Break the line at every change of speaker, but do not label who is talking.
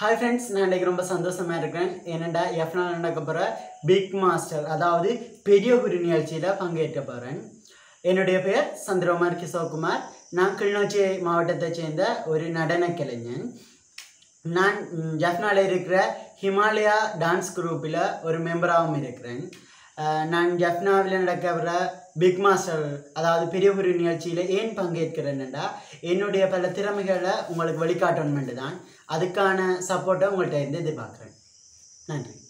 Hi friends நான் இன்றைக்கி ரொம்ப சந்தோஷமாக இருக்கிறேன். ஏனெண்டா எஃப்னால் நடக்க போகிற பிக் மாஸ்டர் அதாவது பெரிய குரு நிகழ்ச்சியில் பங்கேற்க போகிறேன் என்னுடைய பெயர் சந்திரகுமார் கிஷோகுமார் நான் கிளிநொச்சி மாவட்டத்தை சேர்ந்த ஒரு நடன கலைஞன் நான் ஜஃப்னாவில் இருக்கிற ஹிமாலயா டான்ஸ் குரூப்பில் ஒரு மெம்பராகவும் இருக்கிறேன். நான் ஜஃப்னாவில் நடக்கிற பிக் மாஸ்டர் அதாவது பெரிய பெரிய நிகழ்ச்சியில் ஏன் பங்கேற்கிறேன்டா என்னுடைய பல திறமைகளை உங்களுக்கு வெளிக்காட்டணுமென்று தான் அதுக்கான சப்போர்ட்டை உங்கள்கிட்ட இருந்து எதிர்பார்க்குறேன். நன்றி.